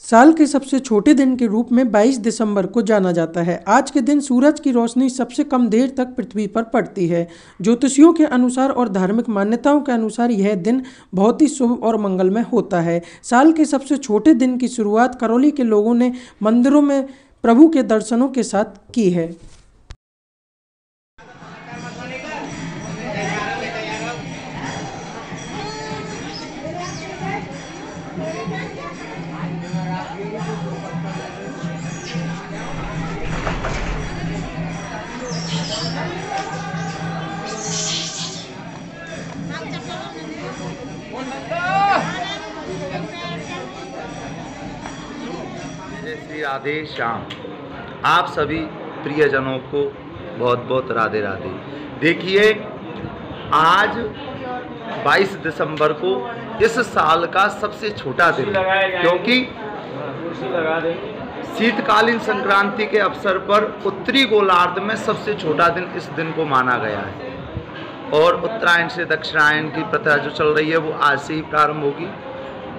साल के सबसे छोटे दिन के रूप में 22 दिसंबर को जाना जाता है। आज के दिन सूरज की रोशनी सबसे कम देर तक पृथ्वी पर पड़ती है। ज्योतिषियों के अनुसार और धार्मिक मान्यताओं के अनुसार यह दिन बहुत ही शुभ और मंगलमय होता है। साल के सबसे छोटे दिन की शुरुआत करौली के लोगों ने मंदिरों में प्रभु के दर्शनों के साथ की है। श्री राधे श्याम। आप सभी प्रियजनों को बहुत बहुत राधे राधे। देखिए, आज 22 दिसंबर को इस साल का सबसे छोटा दिन क्योंकि शीतकालीन संक्रांति के अवसर पर उत्तरी गोलार्ध में सबसे छोटा दिन इस दिन को माना गया है। और उत्तरायण से दक्षिणायन की प्रथा जो चल रही है, वो आज से ही प्रारंभ होगी।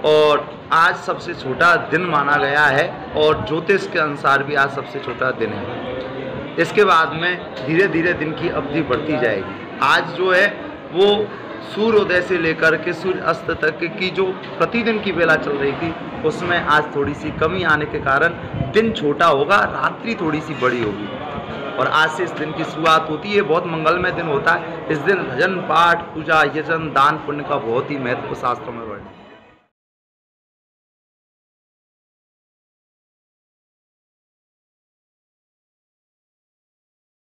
और आज सबसे छोटा दिन माना गया है और ज्योतिष के अनुसार भी आज सबसे छोटा दिन है। इसके बाद में धीरे धीरे दिन की अवधि बढ़ती जाएगी। आज जो है, वो सूर्योदय से लेकर के सूर्य अस्त तक की जो प्रतिदिन की बेला चल रही थी, उसमें आज थोड़ी सी कमी आने के कारण दिन छोटा होगा, रात्रि थोड़ी सी बड़ी होगी। और आज से इस दिन की शुरुआत होती है, बहुत मंगलमय दिन होता है। इस दिन भजन, पाठ, पूजा, यजन, दान, पुण्य का बहुत ही महत्व शास्त्रों में